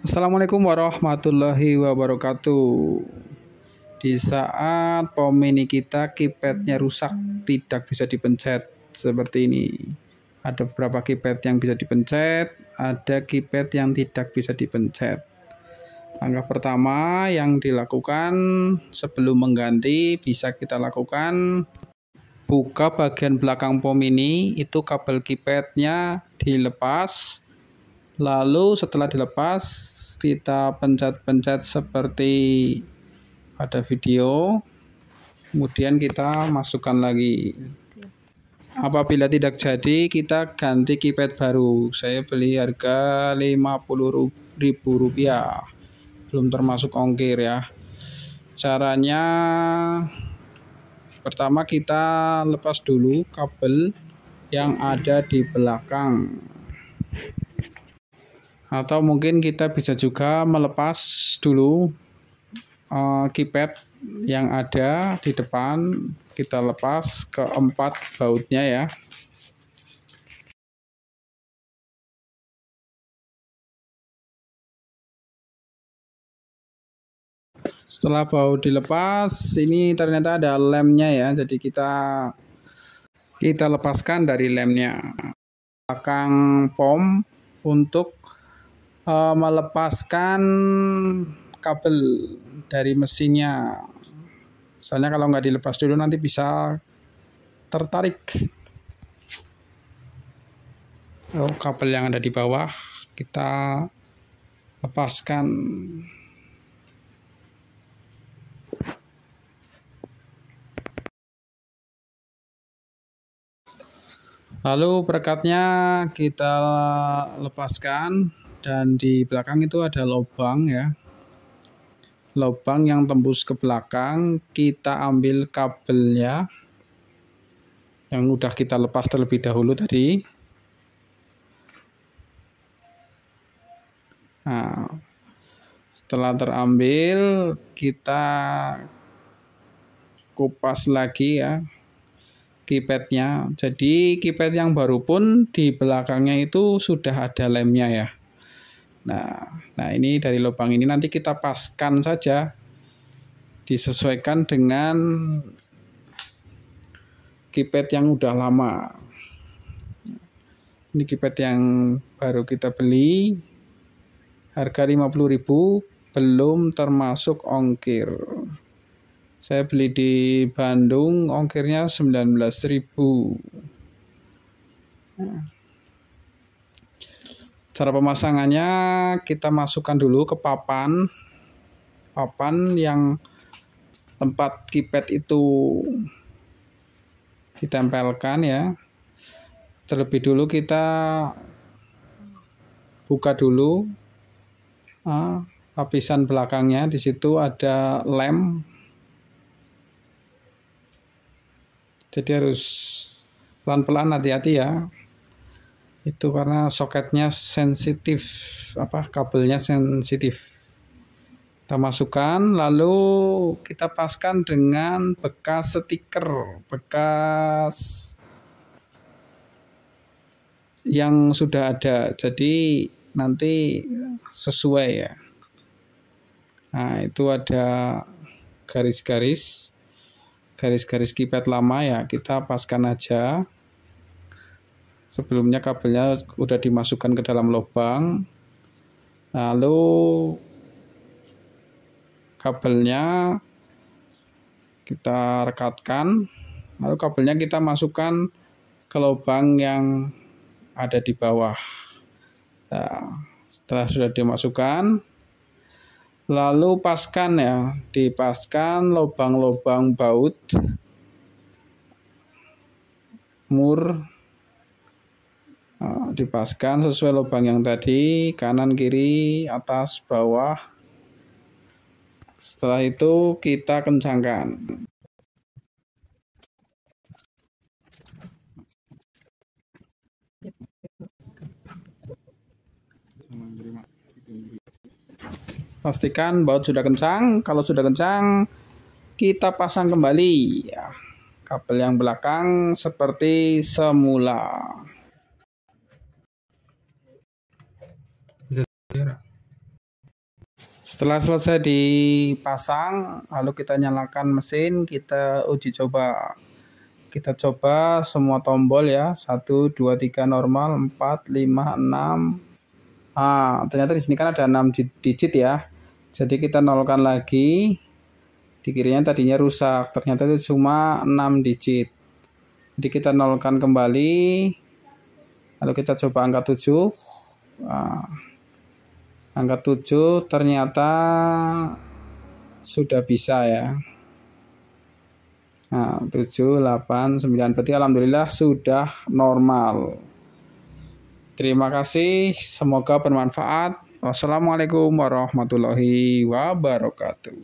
Assalamualaikum warahmatullahi wabarakatuh. Di saat pom mini kita keypadnya rusak, tidak bisa dipencet seperti ini. Ada beberapa keypad yang bisa dipencet, ada keypad yang tidak bisa dipencet. Langkah pertama yang dilakukan sebelum mengganti bisa kita lakukan buka bagian belakang pom ini, itu kabel keypadnya dilepas Lalu setelah dilepas, kita pencet-pencet seperti pada video. Kemudian kita masukkan lagi. Apabila tidak jadi, kita ganti keypad baru. Saya beli harga Rp50.000. Belum termasuk ongkir ya. Caranya pertama kita lepas dulu kabel yang ada di belakang atau mungkin kita bisa juga melepas dulu uh, keypad yang ada di depan. Kita lepas ke empat bautnya ya. Setelah baut dilepas ini ternyata ada lemnya ya. Jadi kita kita lepaskan dari lemnya. Belakang pom untuk uh, melepaskan kabel dari mesinnya. Soalnya kalau nggak dilepas dulu nanti bisa tertarik. Oh, kabel yang ada di bawah kita lepaskan. Lalu perekatnya kita lepaskan dan di belakang itu ada lubang ya. Lubang yang tembus ke belakang kita ambil kabelnya yang udah kita lepas terlebih dahulu tadi. Nah setelah terambil kita kupas lagi ya keypadnya. Jadi keypad yang baru pun di belakangnya itu sudah ada lemnya ya Nah, nah ini dari lubang ini nanti kita paskan saja disesuaikan dengan keypad yang udah lama. Ini keypad yang baru kita beli harga 50.000 belum termasuk ongkir. Saya beli di Bandung ongkirnya 19.000. Nah. Cara pemasangannya kita masukkan dulu ke papan papan yang tempat keypad itu ditempelkan ya. Terlebih dulu kita buka dulu ah, lapisan belakangnya. Di situ ada lem. Jadi harus pelan-pelan hati-hati ya itu karena soketnya sensitif apa kabelnya sensitif. Kita masukkan lalu kita paskan dengan bekas stiker bekas yang sudah ada. Jadi nanti sesuai ya. Nah itu ada garis-garis garis-garis kipet lama ya. Kita paskan aja sebelumnya kabelnya udah dimasukkan ke dalam lubang. Lalu kabelnya kita rekatkan. Lalu kabelnya kita masukkan ke lubang yang ada di bawah. Nah, setelah sudah dimasukkan lalu paskan ya dipaskan lubang-lubang baut mur dipaskan sesuai lubang yang tadi kanan kiri atas bawah. Setelah itu kita kencangkan. Pastikan baut sudah kencang. Kalau sudah kencang kita pasang kembali. Ya kabel yang belakang seperti semula Setelah selesai dipasang, lalu kita nyalakan mesin, kita uji coba. Kita coba semua tombol ya, 1, 2, 3 normal, 4, 5, 6. Ah, ternyata di sini kan ada 6 digit ya. Jadi kita nolkan lagi. Di kirinya tadinya rusak, ternyata itu cuma 6 digit. Jadi kita nolkan kembali. Lalu kita coba angka 7. Nah, angka 7 ternyata sudah bisa ya. Nah, 7, 8, 9. Berarti Alhamdulillah sudah normal. Terima kasih. Semoga bermanfaat. Wassalamualaikum warahmatullahi wabarakatuh.